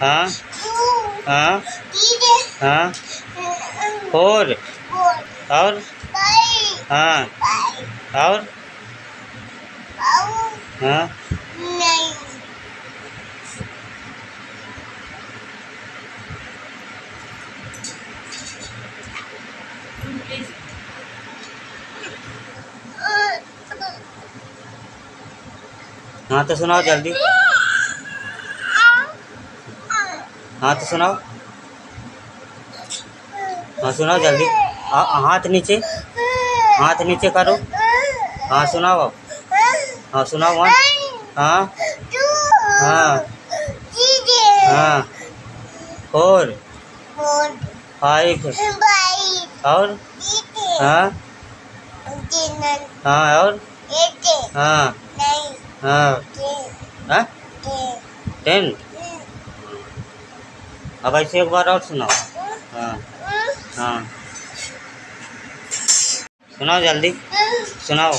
हाँ? हाँ? हाँ? फोर और? हाँ? और? हाँ? हाँ तो सुनाओ जल्दी। हाँ तो सुनाओ। हाँ सुनाओ जल्दी। हाथ नीचे। हाथ नीचे करो। हाँ सुनाओ। अब हाँ सुनाओ वन। हाँ। हाँ। हाँ। फोर। फाइव। और? हाँ। हाँ और? हाँ। हाँ। हाँ? टेन। अब ऐसे एक बार और सुनाओ। हाँ। हाँ। सुनाओ जल्दी। सुनाओ।